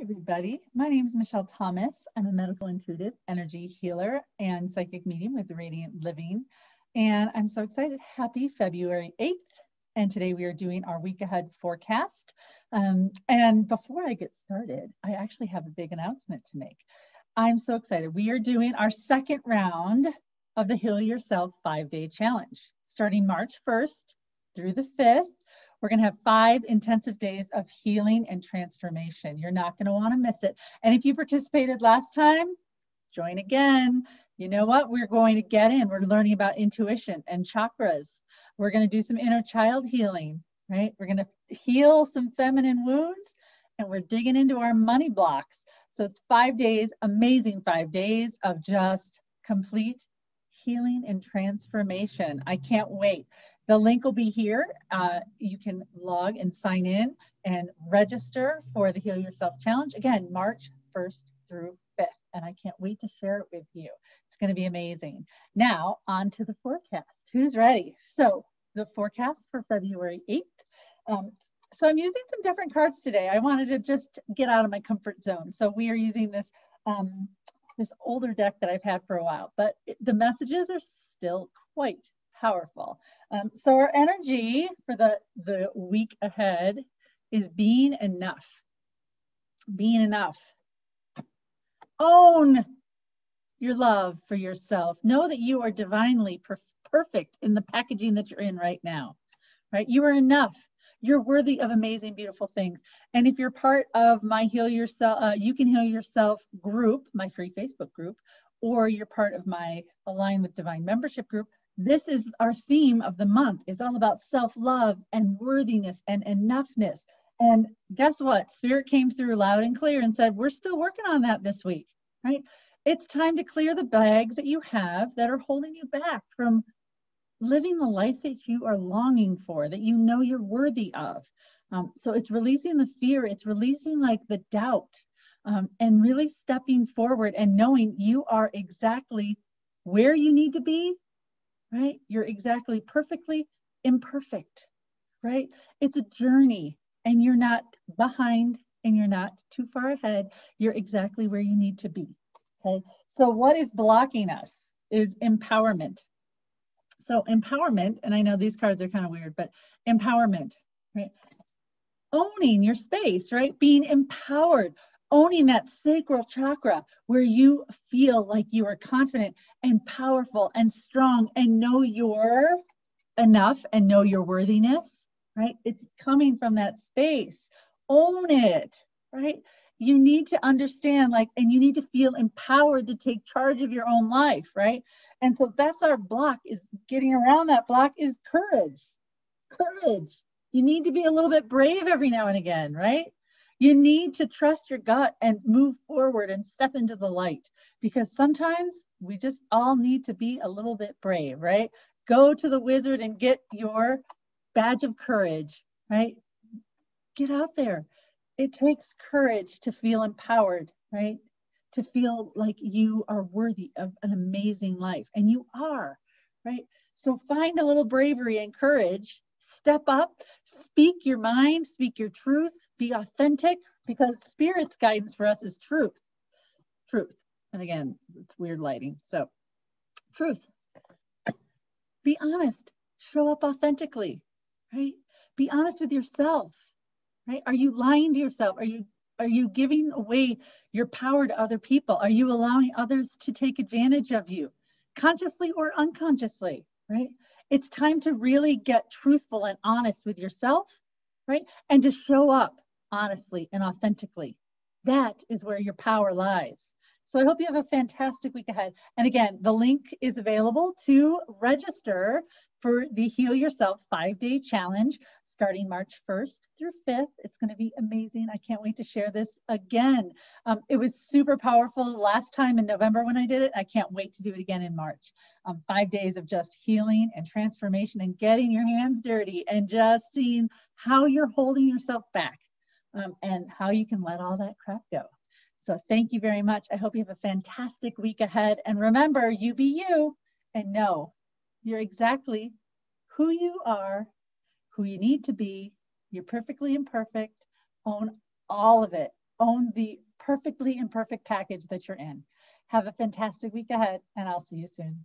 everybody. My name is Michelle Thomas. I'm a medical intuitive energy healer and psychic medium with Radiant Living. And I'm so excited. Happy February 8th. And today we are doing our week ahead forecast. Um, and before I get started, I actually have a big announcement to make. I'm so excited. We are doing our second round of the Heal Yourself five day challenge starting March 1st through the 5th. We're going to have five intensive days of healing and transformation. You're not going to want to miss it. And if you participated last time, join again. You know what? We're going to get in. We're learning about intuition and chakras. We're going to do some inner child healing, right? We're going to heal some feminine wounds and we're digging into our money blocks. So it's five days, amazing five days of just complete healing and transformation. I can't wait. The link will be here. Uh, you can log and sign in and register for the Heal Yourself Challenge. Again, March 1st through 5th. And I can't wait to share it with you. It's going to be amazing. Now, on to the forecast. Who's ready? So, the forecast for February 8th. Um, so, I'm using some different cards today. I wanted to just get out of my comfort zone. So, we are using this um, this older deck that I've had for a while, but the messages are still quite powerful. Um, so our energy for the, the week ahead is being enough. Being enough. Own your love for yourself. Know that you are divinely per perfect in the packaging that you're in right now, right? You are enough. You're worthy of amazing, beautiful things. And if you're part of my Heal Yourself, uh, You Can Heal Yourself group, my free Facebook group, or you're part of my Align with Divine membership group, this is our theme of the month. It's all about self-love and worthiness and enoughness. And guess what? Spirit came through loud and clear and said, we're still working on that this week, right? It's time to clear the bags that you have that are holding you back from living the life that you are longing for, that you know you're worthy of. Um, so it's releasing the fear, it's releasing like the doubt, um, and really stepping forward and knowing you are exactly where you need to be, right? You're exactly perfectly imperfect, right? It's a journey, and you're not behind and you're not too far ahead. You're exactly where you need to be. Okay. So, what is blocking us is empowerment. So empowerment, and I know these cards are kind of weird, but empowerment, right? Owning your space, right? Being empowered, owning that sacral chakra where you feel like you are confident and powerful and strong and know you're enough and know your worthiness, right? It's coming from that space. Own it, right? You need to understand like and you need to feel empowered to take charge of your own life right? And so that's our block is getting around that block is courage. Courage. You need to be a little bit brave every now and again right? You need to trust your gut and move forward and step into the light because sometimes we just all need to be a little bit brave right? Go to the wizard and get your badge of courage right? Get out there it takes courage to feel empowered, right? To feel like you are worthy of an amazing life, and you are, right? So find a little bravery and courage, step up, speak your mind, speak your truth, be authentic, because spirit's guidance for us is truth. Truth. And again, it's weird lighting. So, truth. Be honest, show up authentically, right? Be honest with yourself right? Are you lying to yourself? Are you are you giving away your power to other people? Are you allowing others to take advantage of you, consciously or unconsciously, right? It's time to really get truthful and honest with yourself, right? And to show up honestly and authentically. That is where your power lies. So I hope you have a fantastic week ahead. And again, the link is available to register for the Heal Yourself five day challenge starting March 1st through 5th. It's going to be amazing. I can't wait to share this again. Um, it was super powerful last time in November when I did it. I can't wait to do it again in March. Um, five days of just healing and transformation and getting your hands dirty and just seeing how you're holding yourself back um, and how you can let all that crap go. So thank you very much. I hope you have a fantastic week ahead. And remember, you be you and know you're exactly who you are who you need to be. You're perfectly imperfect. Own all of it. own the perfectly imperfect package that you're in. Have a fantastic week ahead, and I'll see you soon.